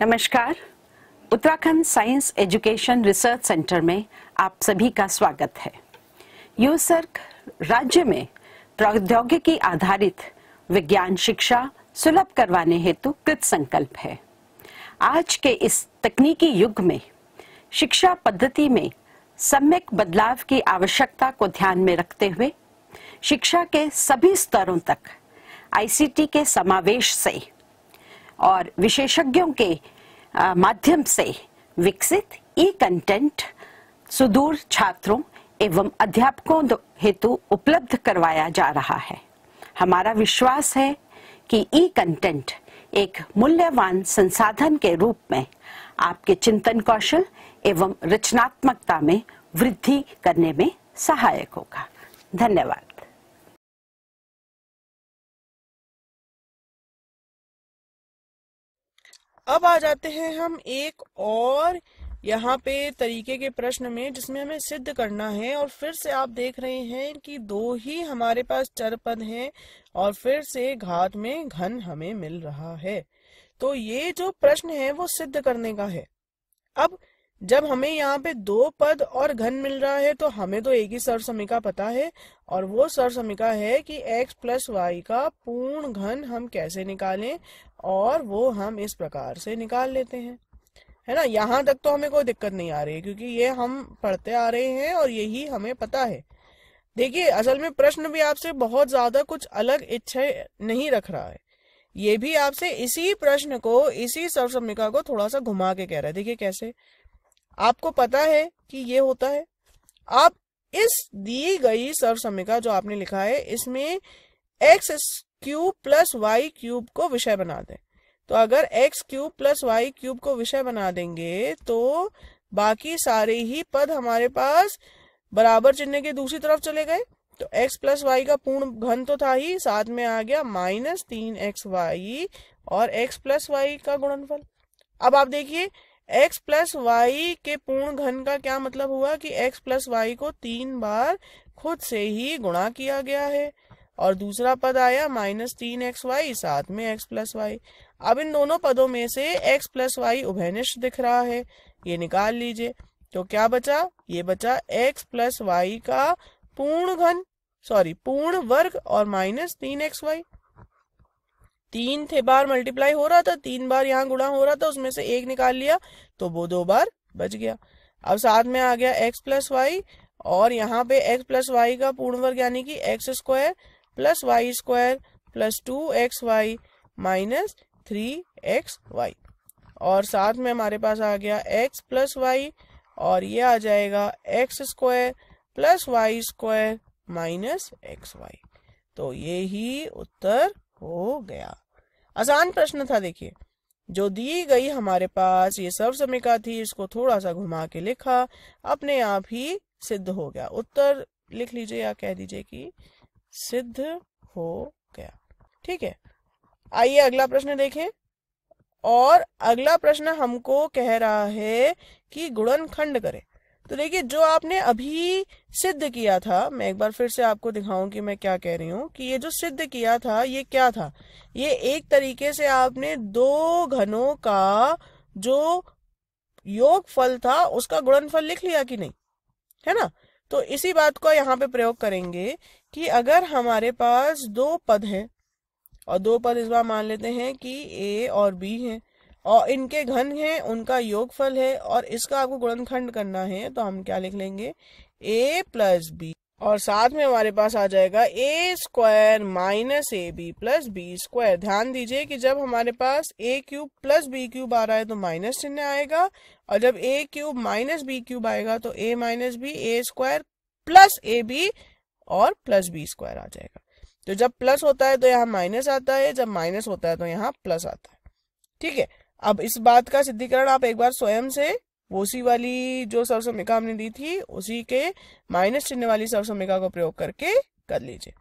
नमस्कार। Uttarakhand science education research centre में आप सभी का स्वागत है। यूसर्क राज्य में प्रौद्योगिकी आधारित विज्ञान शिक्षा सुलभ करवाने हेतु कृत संकल्प है। आज के इस तकनीकी युग में, शिक्षा पद्धति में सम्यक बदलाव की आवश्यकता को ध्यान में रखते हुए, शिक्षा के सभी स्तरों तक आईसीटी के समावेश से और विशेषज्ञों के माध्यम से विकसित ई कंटेंट सुदूर छात्रों एवं अध्यापकों हेतु उपलब्ध करवाया जा रहा है। हमारा विश्वास है कि ई कंटेंट एक मूल्यवान संसाधन के रूप में आपके चिंतन कौशल एवं रचनात्मकता में वृद्धि करने में सहायक होगा। धन्यवाद। अब आ जाते हैं हम एक और यहाँ पे तरीके के प्रश्न में, जिसमें हमें सिद्ध करना है और फिर से आप देख रहे हैं कि दो ही हमारे पास चर पद हैं और फिर से घात में घन हमें मिल रहा है। तो ये जो प्रश्न है वो सिद्ध करने का है। अब जब हमें यहाँ पे दो पद और घन मिल रहा है तो हमें तो एक ही सर समीका पता है, और वो सर समीका है कि x प्लस वाई का पूर्ण घन हम कैसे निकालें, और वो हम इस प्रकार से निकाल लेते हैं। है ना? यहाँ तक तो हमें कोई दिक्कत नहीं आ रही है क्योंकि ये हम पढ़ते आ रहे हैं और यही हमें पता है। देखिए, असल में प्रश्न भी आपसे बहुत ज़्यादा कुछ अलग इच्छा नहीं रख रहा है। ये भी आपसे इसी प्रश्न को, इसी सर्वसमिका को थोड़ा सा घुमा के कह रहा है। देखिए कैसे? आपको पता है कि ये होता है। आप इस दी गई सर्व सर्वसमिका जो आपने लिखा है, इसमें x cube plus y cube को विषय बना दें। तो अगर x cube plus y cube को विषय बना देंगे तो बाकी सारे ही पद हमारे पास बराबर चिन्ह के दूसरी तरफ़ चले गए। तो x प्लस वाई का पूर्ण घन तो था ही, साथ में आ गया माइनस तीन एक्स वाई और x प्लस वाई का गुणनफल। अब आप देखिए x प्लस वाई के पूर्ण घन का क्या मतलब हुआ कि x प्लस वाई को तीन बार खुद से ही गुणा किया गया है? और दूसरा पद आया माइनस तीन एक्स वाई साथ में x प्लस वाई अब इन दोनों पदों में से x प्लस वाई उभयनिष्ठ दिख रहा है। ये निकाल लीजिए। तो क्या बचा? ये बचा x प्लस वाई का पूर्ण घन सॉरी पूर्ण वर्ग और माइनस तीन एक्स वाई तीन थे, बार मल्टीप्लाई हो रहा था, तीन बार यहाँ गुणा हो रहा था, उसमें से एक निकाल लिया तो वो दो बार बच गया। अब साथ में आ गया एक्स प्लस वाई और यहाँ पे एक्स प्लस वाई का पूर्ण वर्ग यानी कि x square plus y square plus two x y minus three x y और साथ में हमारे पास आ गया एक्स प्लस वाई और ये आ जाएगा x square plus y square minus x y तो ये ही उत्तर हो गया। आसान प्रश्न था देखिए। जो दी गई हमारे पास ये सर्व समीका थी, इसको थोड़ा सा घुमा के लिखा, अपने आप ही सिद्ध हो गया। उत्तर लिख लीजिए या कह दीजिए कि सिद्ध हो गया। ठीक है। आइए अगला प्रश्न देखें। और अगला प्रश्न हमको कह रहा है कि गुणनखंड करें। तो देखिए, जो आपने अभी सिद्ध किया था, मैं एक बार फिर से आपको दिखाऊँ कि मैं क्या कह रही हूँ, कि ये जो सिद्ध किया था, ये क्या था? ये एक तरीके से आपने दो घनों का जो योग फल था, उसका गुणनफल लिख लिया कि नहीं? है ना? तो इसी बात को यहाँ पे प्रयोग करेंगे कि अगर हमारे पास दो पद हैं, और दो पद इस बार मान लेते हैं कि ए और बी हैं और इनके घन है, उनका योगफल है और इसका आपको गुणनखंड करना है तो हम क्या लिख लेंगे? ए प्लस बी और साथ में हमारे पास आ जाएगा a square minus a b plus b square ध्यान दीजिए कि जब हमारे पास a cube plus b cube आ रहा है तो माइनस चिन्ह आएगा और जब a cube minus b cube आएगा तो a minus b a square plus a b और प्लस बी स्क्वायर आ जाएगा। तो जब प्लस होता है तो यहाँ माइनस आता है, जब माइनस होता है तो यहाँ प्लस आता है। ठीक है? अब इस बात का सिद्धिकरण आप एक बार स्वयं से उसी वाली जो सरसमिका हमने दी थी, उसी के माइनस चिन्ह वाली सरसमिका को प्रयोग करके कर लीजिए।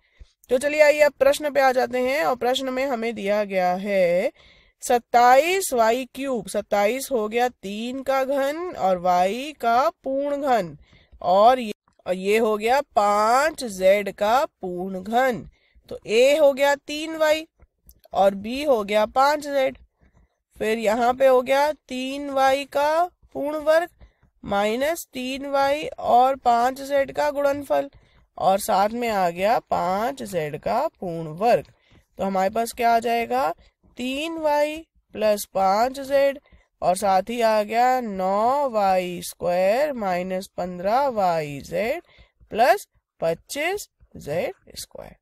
तो चलिए आइए अब प्रश्न पे आ जाते हैं और प्रश्न में हमें दिया गया है, सत्ताईस वाई क्यूब, सत्ताईस हो गया तीन का घन और वाई का पूर्ण घन, और ये और ये हो गया पाँच जेड का पूर्ण घन तो ए हो गया तीन वाई और बी हो गया पाँच जेड फिर यहाँ पे हो गया तीन वाई का पूर्ण वर्ग माइनस तीन वाई और पाँच जेड का गुणनफल। और साथ में आ गया पाँच जेड का पूर्ण वर्ग तो हमारे पास क्या आ जाएगा? तीन वाई प्लस पाँच जेड और साथ ही आ गया नौ वाई स्क्वायर माइनस पंद्रह वाई जेड प्लस पच्चीस जेड स्क्वायर।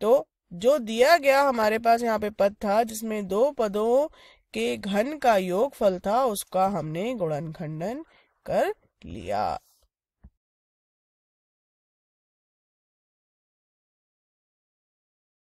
तो जो दिया गया हमारे पास यहाँ पे पद था, जिसमें दो पदों के घन का योगफल था उसका हमने गुणनखंडन कर लिया।